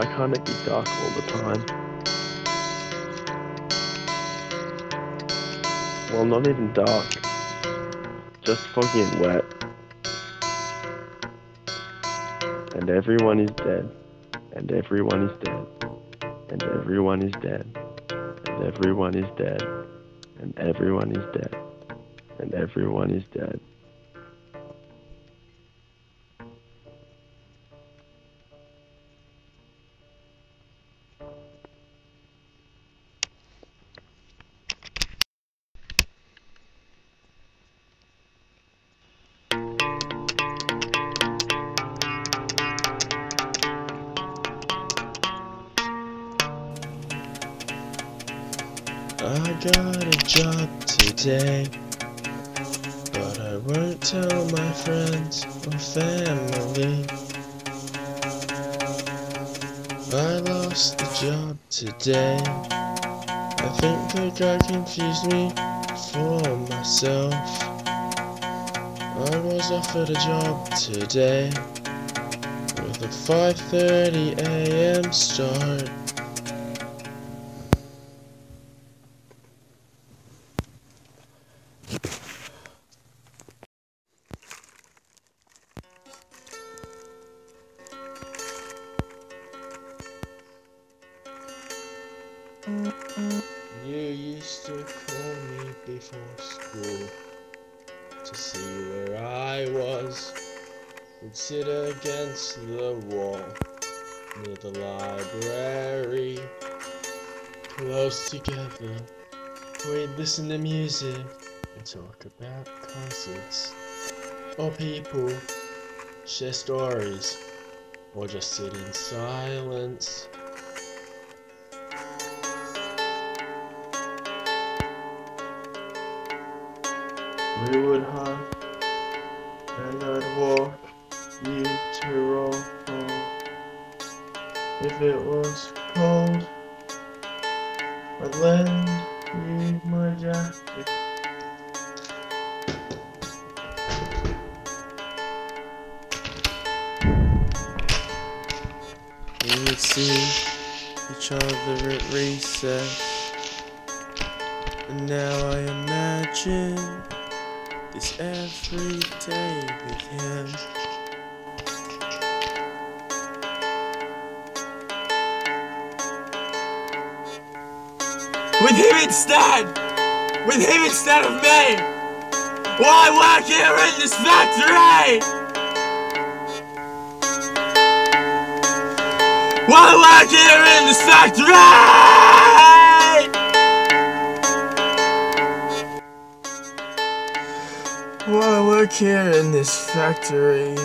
Why can't it be dark all the time? Well, not even dark. Just foggy and wet. And everyone is dead. And everyone is dead. And everyone is dead. And everyone is dead. And everyone is dead. And everyone is dead. I got a job today, but I won't tell my friends or family. I lost the job today. I think the guy confused me for myself. I was offered a job today with a 5:30 a.m. start. You used to call me before school to see where I was. We'd sit against the wall near the library, close together. We'd listen to music and talk about concerts or people, share stories, or just sit in silence. Would hug, and I'd walk you to roll. If it was cold, I'd lend you my jacket. We would see each other at recess, and now I imagine this every day with him. With him instead! With him instead of me! Why work here in this factory? Why work here in this factory? Why work here in this factory?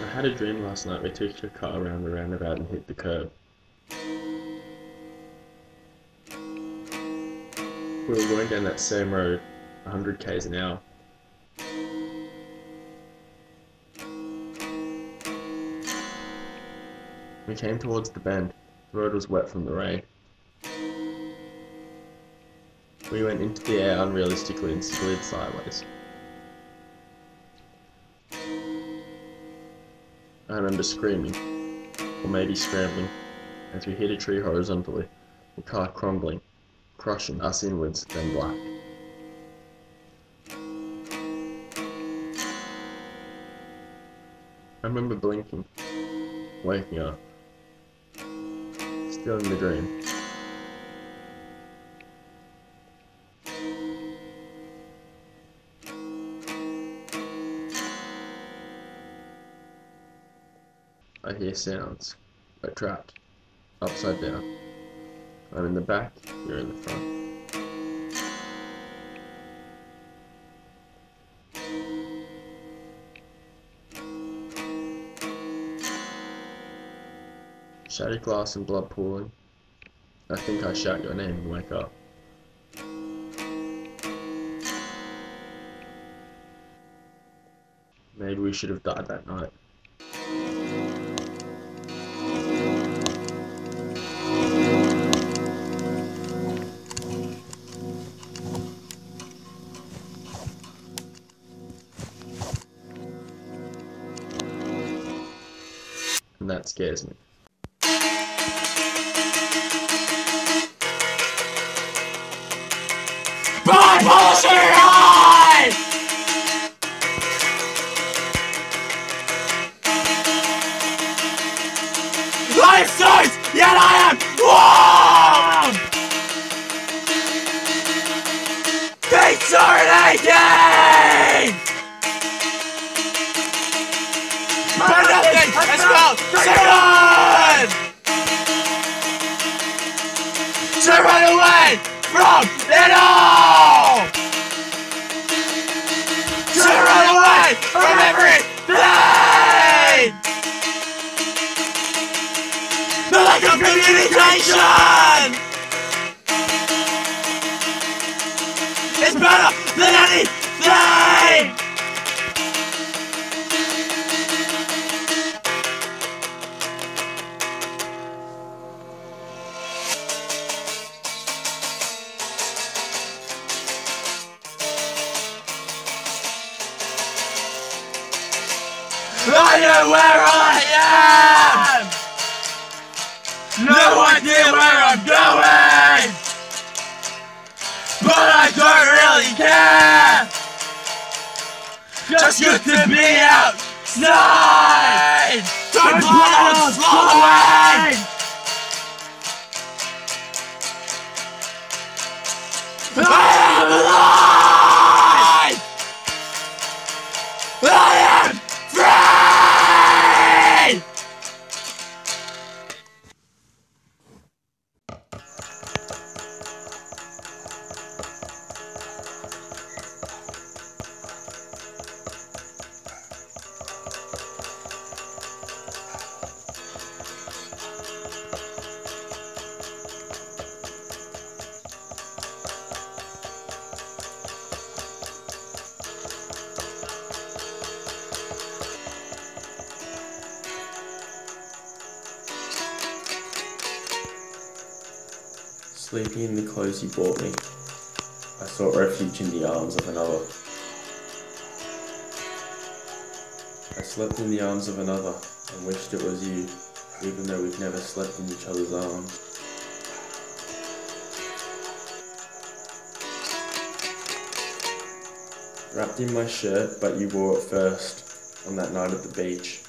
I had a dream last night we took your car around the roundabout and hit the curb. We were going down that same road, 100 k's an hour. We came towards the bend. The road was wet from the rain. We went into the air unrealistically and slid sideways. I remember screaming, or maybe scrambling, as we hit a tree horizontally, the car crumbling, crushing us inwards, then black. I remember blinking, waking up, still in the dream. I hear sounds, but trapped, upside down. I'm in the back, you're in the front. Shattered glass and blood pooling. I think I shout your name and wake up. Maybe we should have died that night. Scares me. From it all! To run away from everything! The lack of communication is better than anything! I know where I am! No idea where I'm going! But I don't really care! Just good to be outside! Don't plan on slowing! I Sleeping in the clothes you bought me, I sought refuge in the arms of another. I slept in the arms of another and wished it was you, even though we've never slept in each other's arms. Wrapped in my shirt, but you wore it first on that night at the beach.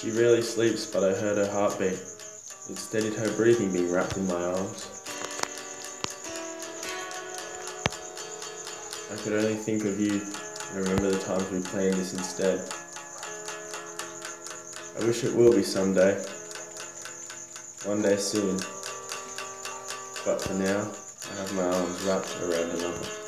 She rarely sleeps, but I heard her heartbeat. It steadied her breathing being wrapped in my arms. I could only think of you and remember the times we planned this instead. I wish it will be someday. One day soon. But for now, I have my arms wrapped around another.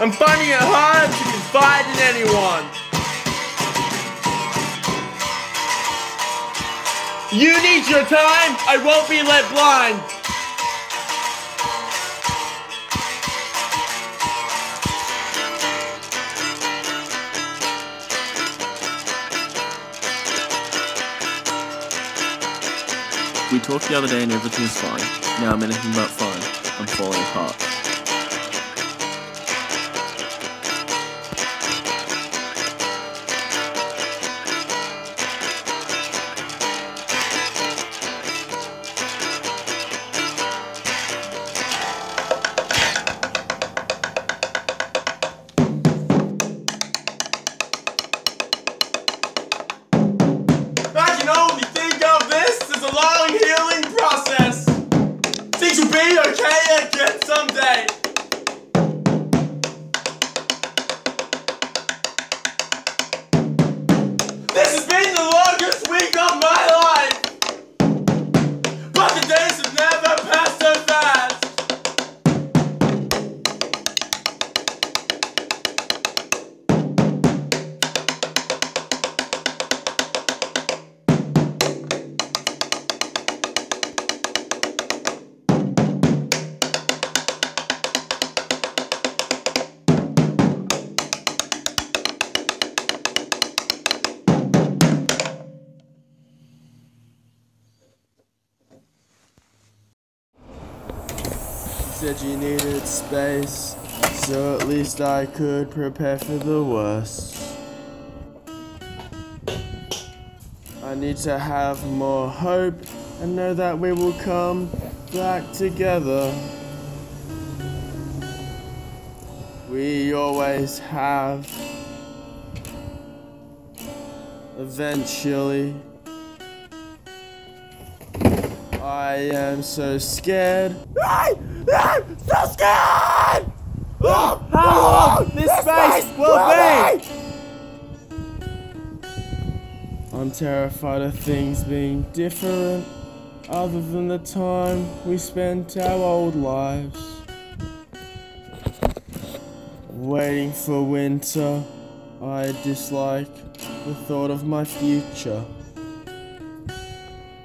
I'm finding it hard to confide in anyone. You need your time, I won't be led blind. Talked the other day and everything is fine. Now I'm anything but fine. I'm falling apart. You needed space, so at least I could prepare for the worst. I need to have more hope and know that we will come back together. We always have. Eventually. I am so scared. I am so scared! Oh, how long this space will be! I'm terrified of things being different, other than the time we spent our old lives. Waiting for winter, I dislike the thought of my future.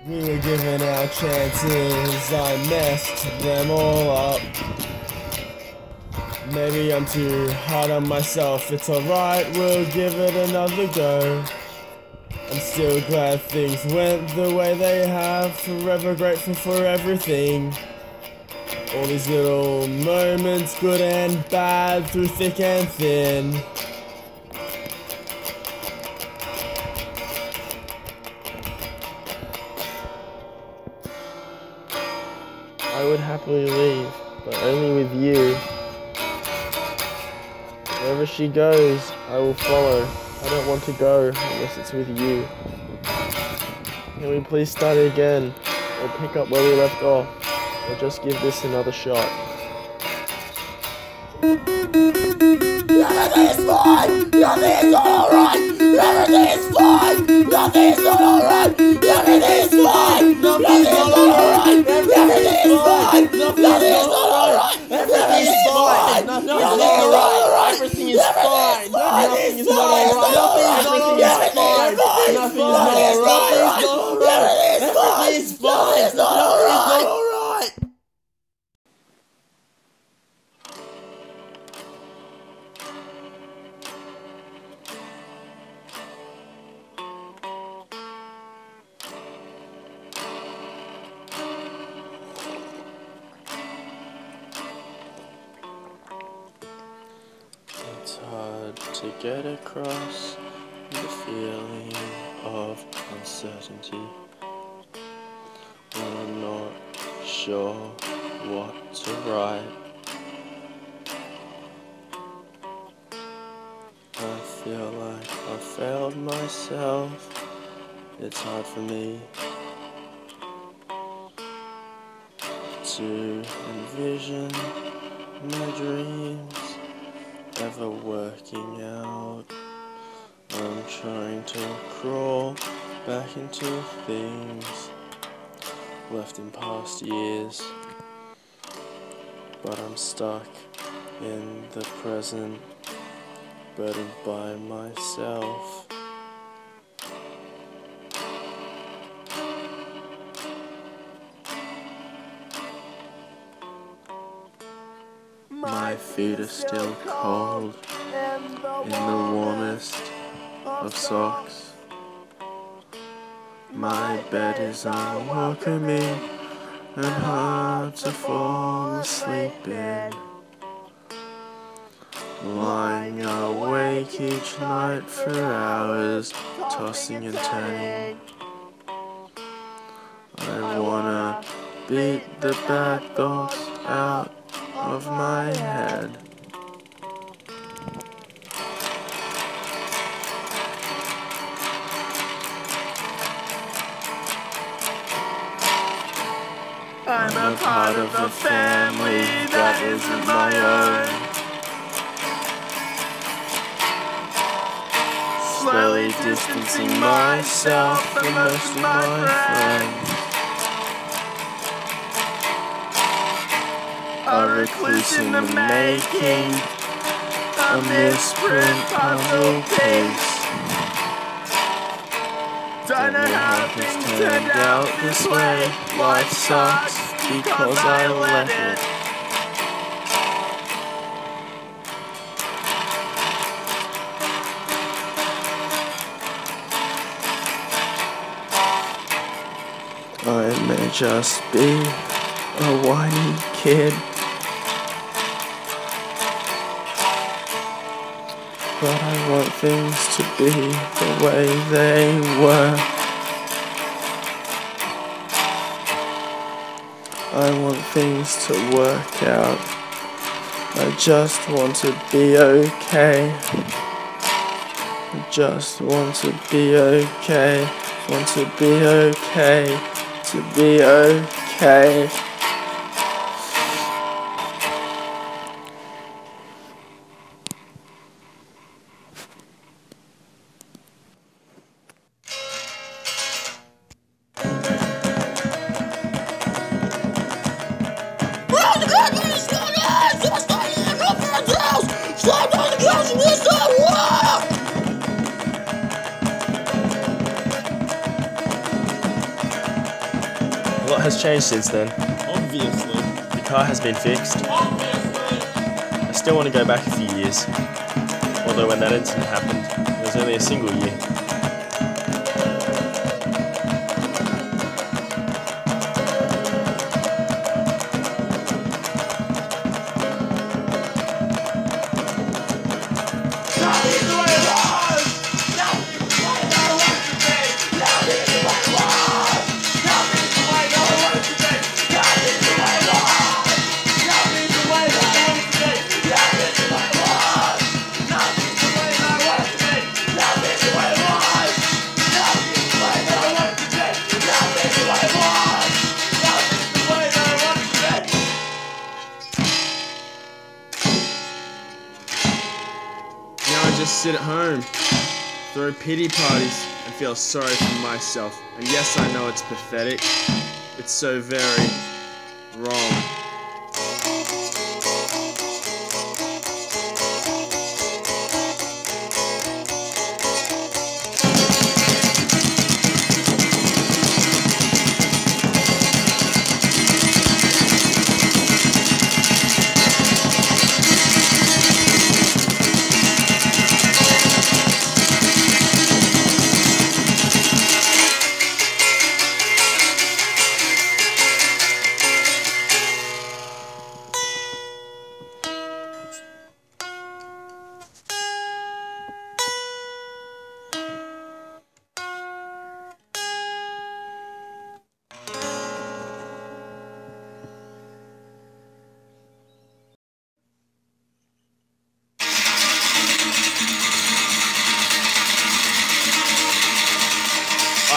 We were given our chances, I messed them all up. Maybe I'm too hard on myself, it's alright, we'll give it another go. I'm still glad things went the way they have, forever grateful for everything. All these little moments, good and bad, through thick and thin. Happily leave, but only with you. Wherever she goes, I will follow. I don't want to go unless it's with you. Can we please start again? Or pick up where we left off? Or just give this another shot? Everything is fine! Nothing is not alright! Everything is fine! Nothing is alright! Everything is fine! Nothing is alright! Everything is fine! Nothing is alright! Everything is fine! Nothing is alright! Everything is fine! Nothing is alright! Across the feeling of uncertainty. When I'm not sure what to write. I feel like I failed myself. It's hard for me to envision my dreams ever working out. I'm trying to crawl back into things left in past years, but I'm stuck in the present, burdened by myself. My feet are still cold in the warmest of socks. My bed is unwelcoming and hard to fall asleep in. Lying awake each night for hours, tossing and turning. I wanna beat the bad thoughts out of my head. I'm a part of a family that isn't my own. Slowly distancing myself from most of my friends. A recluse in the making, a misprint puzzle piece. Don't know how things turned out this way. Life sucks because, I, love let it. I may just be a whiny kid, but I want things to be the way they were. I want things to work out. I just want to be okay. I just want to be okay. Want to be okay. To be okay. Been fixed. I still want to go back a few years. Although when that incident happened, it was only a single year. Pity parties, and feel sorry for myself. And yes, I know it's pathetic. It's so very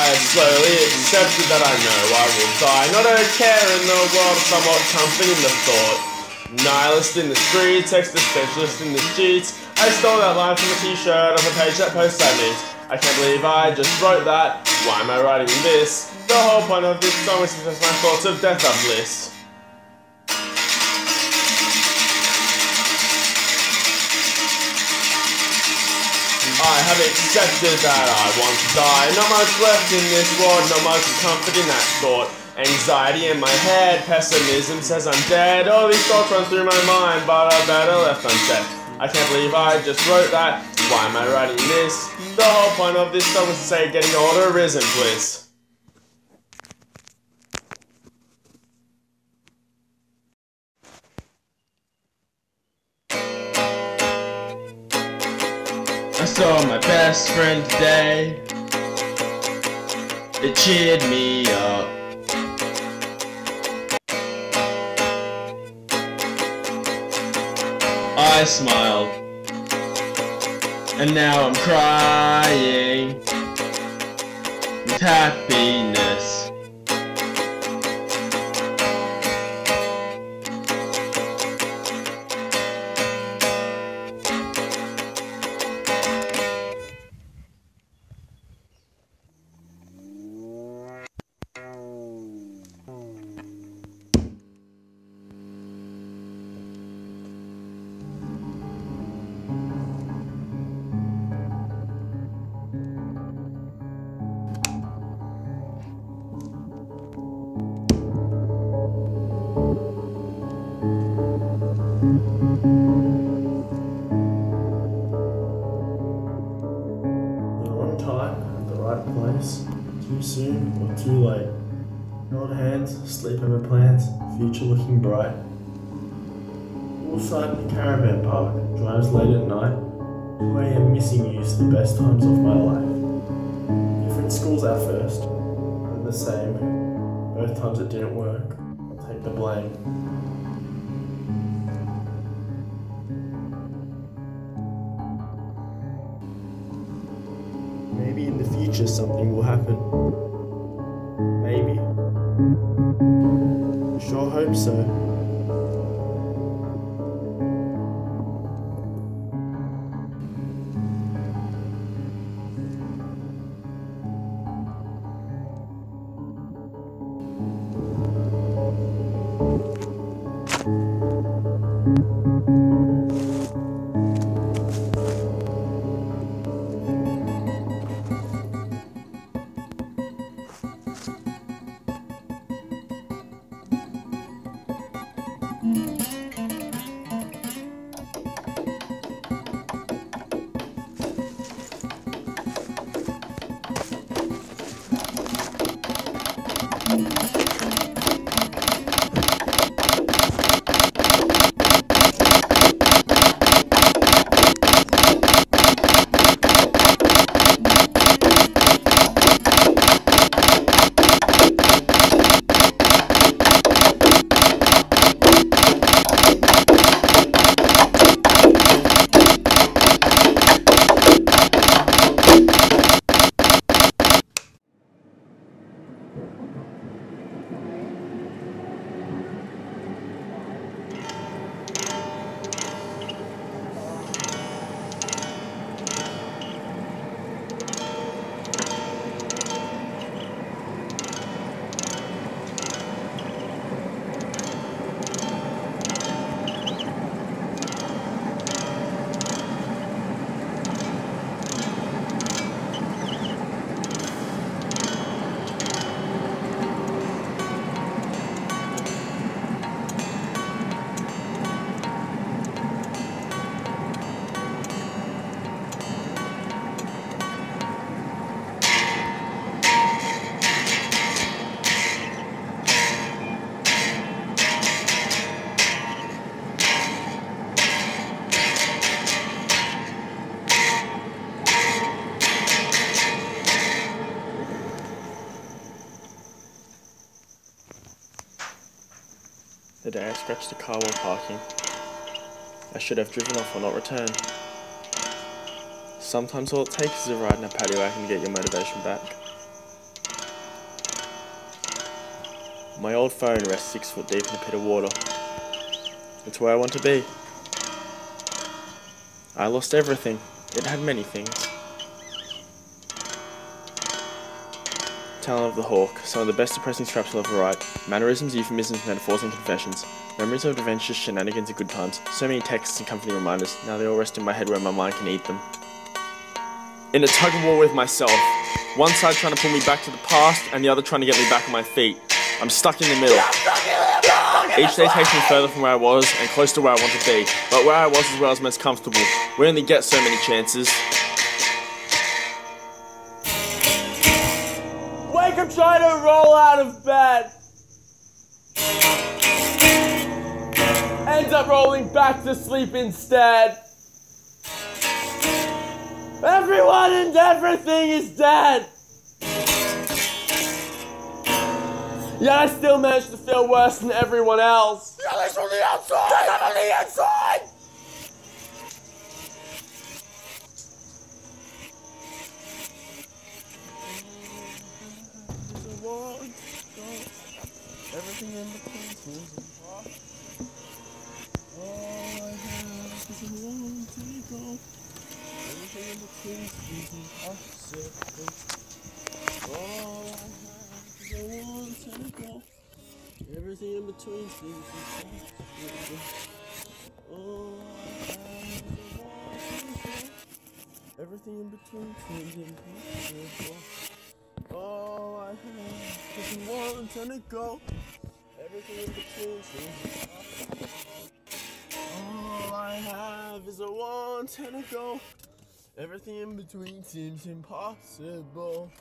I slowly accepted that I know I will die. Not a care in the world, somewhat comfort in the thought. Nihilist in the streets, existentialist in the streets. I stole that line from a t-shirt off a page that post I missed. I can't believe I just wrote that. Why am I writing this? The whole point of this song is to express my thoughts of death of bliss. Have accepted that I want to die. Not much left in this world, not much comfort in that thought. Anxiety in my head, pessimism says I'm dead. All these thoughts run through my mind, but I better left unsaid. I can't believe I just wrote that. Why am I writing this? The whole point of this song was to say getting older isn't bliss. Saw my best friend today. It cheered me up. I smiled. And now I'm crying with happiness. Looking bright. Poolside the caravan park, drives late at night. 2 a.m. missing you's the best times of my life. Different schools at first, but the same. Both times it didn't work. I'll take the blame. Maybe in the future something will happen. Maybe. Sure hope so. I scratched the car while parking. I should have driven off or not returned. Sometimes all it takes is a ride in a paddy wagon to get your motivation back. My old phone rests six foot deep in a pit of water. It's where I want to be. I lost everything. It had many things. Talon of the Hawk, some of the best depressing scraps I'll ever write. Mannerisms, euphemisms, metaphors, and confessions. Memories of adventures, shenanigans, and good times. So many texts and comforting reminders. Now they all rest in my head where my mind can eat them. In a tug of war with myself, one side trying to pull me back to the past, and the other trying to get me back on my feet. I'm stuck in the middle. Each day takes me further from where I was and close to where I want to be. But where I was is where I was most comfortable. We only get so many chances. Out of bed. Ends up rolling back to sleep instead. Everyone and everything is dead. Yet I still manage to feel worse than everyone else. Yelling from the outside! I'm on the inside! Everything in between seems impossible. All I have is a long to go. Everything in between seems impossible. All I have is a long to go. Everything in between seems impossible. All I have is a long to go. Everything in between seems impossible. All I have is one turn to go. All I have is a one ten a go. Everything in between seems impossible.